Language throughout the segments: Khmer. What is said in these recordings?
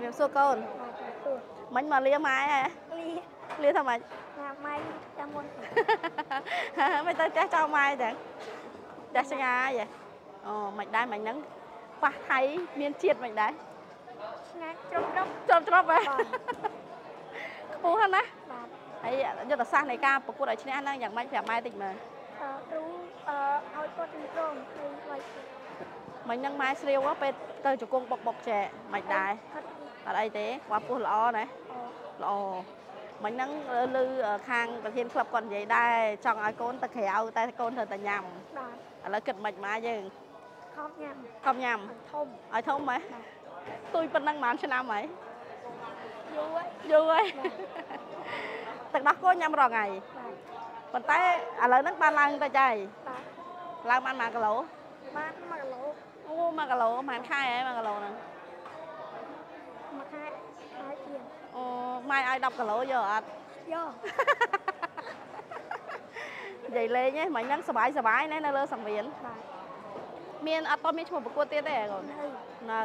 ជំរាបសួរកូនបាទទូមិញមកលាម៉ែហ៎លីលាថាម៉េចណាម៉ៃតាមមុនមិនទៅចេះចោលម៉ែចឹងចេះឆ្ងាយហ៎អូមិនដែរមិញហ្នឹងប៉ះថៃមានជាតិមិនដែរឆ្ងាយជ្រុំដុកជ្របជ្របហ៎បាទខ្ពស់ហ្នឹងណាបាទហើយយុទ្ធសាស្ត្រនៃការប្រកួតឲ្យឈ្នះហ្នឹងយ៉ាងម៉េចប្រាប់ម៉ែតិចមើលអឺគ្រូអឺឲ្យគាត់ជំរងហើយໄວមិញហ្នឹងម៉ែស្រាវពេលទៅជង្គង់បុកបុកចែមិនដែរគា ត់អត់អីទេគាត់ពោះល្អណាអូល្អមិញហ្នឹងលឺខាងប្រធានក្លឹបគាត់និយាយដែរចង់ឲ្យកូនទៅក្រៅតែកូនត្រូវតែញ៉ាំបាទឥឡូវគិតមិនម៉ាយើងខំញ៉ាំកុំញ៉ាំធំឲ្យធំហ៎បាទទួយប៉ុណ្ណឹងប៉ុន្មានឆ្នាំហើយយូរហើយយូរហើយទឹកដោះគោញ៉ាំរាល់ថ្ងៃបាទប៉ុន្តែឥឡូវហ្នឹងបានឡើងទៅចៃបាទឡើងបាន1គីឡូបាន1គីឡូអូ1គីឡូប្រហែលខែហើយ1គីឡូហ្នឹងមួយខែហើយជាង អូម៉ែឲ្យ10គីឡូយកអត់យកនិយាយលេងឯងមិញហ្នឹងសុបាយសុបាយណានៅលើសង្វៀនបាទមានអត់តមានឈ្មោះប្រកួតទៀតទេកូននៅ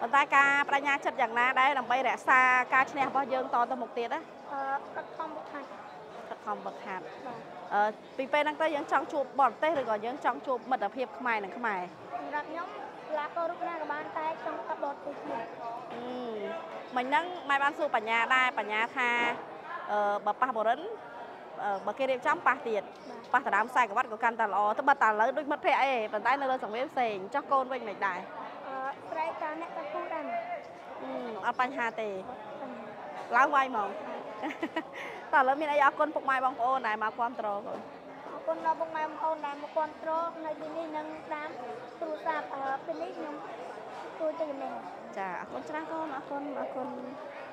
ប៉ុន្តែការបញ្ញាចិត្តយ៉ាងណាដែរដើម្បីរក្សាការឈ្នះរបស់យើងតទៅមុខទៀតណាអឺកត់ខំបកខាត់កត់ខំបកខាត់អឺពីពេលហ្នឹងទៅយើងចង់ជួបបរទេសឬក៏យើងចង់ជួបមិត្តភាពខ្មែរនឹងខ្មែរសម្រាប់ខ្ញុំឡាកោរូបណាក៏បាន មិញហ្នឹងម៉ែបានសួរបញ្ញាដែរបញ្ញាថាអឺបើប៉ះបរិនអឺបើគេរៀបចំប៉ះទៀតប៉ះដណ្ដើមខ្សែក្រវ៉ាត់ក៏កាន់តែល្អទៅបើតែឥឡូវដូចមិត្តភ័ក្ដិអីប៉ុន្តែនៅលើសង្វៀនផ្សេងចោះកូនវិញមិនដែរអឺស្រែកតាអ្នកតាគូដែរអឺអត់បញ្ហាទេបាទឡើងវាយហ្មងតើឥឡូវមានអីអរគុណពុកម៉ែបងប្អូនដែលមកគ្រប់ត្រកូនអរគុណដល់ពុកម៉ែបងប្អូនដែលមកគ្រប់គ្រងនៅទីនេះនិងតាមទូរស័ព្ទអឺពេលនេះខ្ញុំ ជួយទៅចំណេះចាអរគុណច្រើនកូនអរគុណអរគុណអ